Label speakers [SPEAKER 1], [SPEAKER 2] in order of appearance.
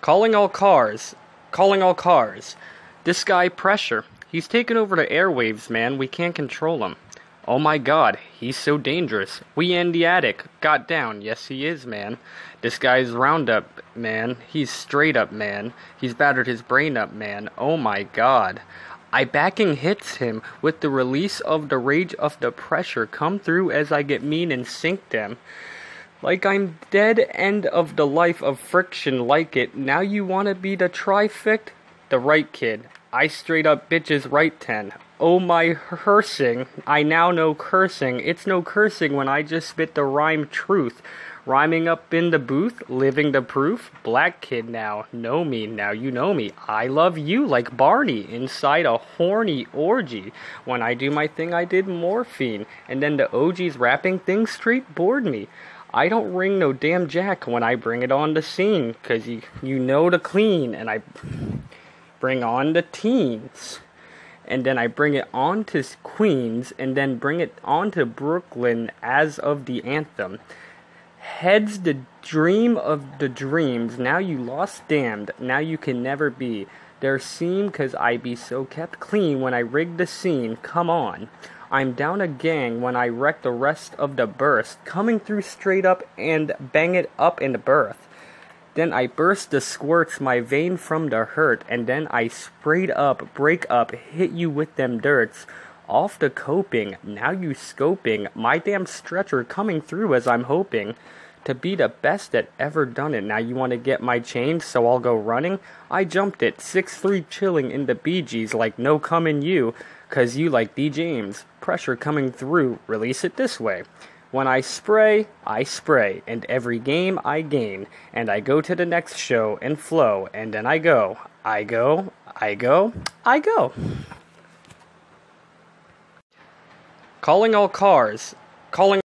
[SPEAKER 1] Calling all cars. Calling all cars. This guy, Pressure. He's taken over the airwaves, man. We can't control him. Oh my god, he's so dangerous. We in the attic. Got down. Yes, he is, man. This guy's Roundup, man. He's straight up, man. He's battered his brain up, man. Oh my god. I backing hits him with the release of the rage of the pressure come through as I get mean and sink them. Like I'm dead end of the life of friction like it. Now you wanna be the trifect? The right kid. I straight up bitches right ten. Oh my cursing. I now know cursing. It's no cursing when I just spit the rhyme truth. Rhyming up in the booth, living the proof. Black kid now, know me, now you know me. I love you like Barney inside a horny orgy. When I do my thing, I did morphine. And then the OG's rapping things straight bored me. I don't ring no damn jack when I bring it on the scene, 'cause you, you know the clean, and I bring on the teens. And then I bring it on to Queens, and then bring it on to Brooklyn as of the anthem. Heads the dream of the dreams, now you lost damned, now you can never be. There seem, 'cause I be so kept clean when I rig the scene, come on. I'm down a gang when I wreck the rest of the burst, coming through straight up and bang it up in the berth. Then I burst the squirts my vein from the hurt, and then I sprayed up, break up, hit you with them dirts. Off the coping, now you scoping, my damn stretcher coming through as I'm hoping to be the best that ever done it. Now you want to get my change, so I'll go running? I jumped it, 6-3 chilling in the Gees like no coming you, 'cause you like D. James. Pressure coming through, release it this way. When I spray, I spray, and every game I gain, and I go to the next show and flow, and then I go, I go, I go, I go. Calling all cars. Calling